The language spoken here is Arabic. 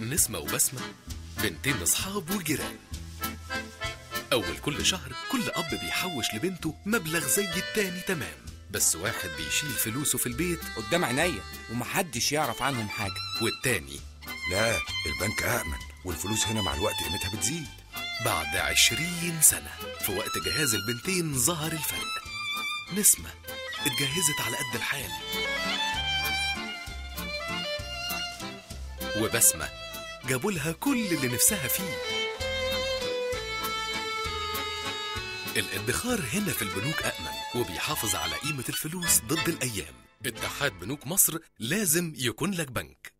نسمة وبسمة بنتين أصحاب وجيران. أول كل شهر كل أب بيحوش لبنته مبلغ زي التاني تمام. بس واحد بيشيل فلوسه في البيت. قدام عينيا ومحدش يعرف عنهم حاجة. والتاني؟ لا البنك أأمن والفلوس هنا مع الوقت قيمتها بتزيد. بعد عشرين سنة في وقت جهاز البنتين ظهر الفرق. نسمة اتجهزت على قد الحال. وبسمة جابوا لها كل اللي نفسها فيه. الادخار هنا في البنوك أأمن وبيحافظ على قيمة الفلوس ضد الأيام. اتحاد بنوك مصر لازم يكون لك بنك.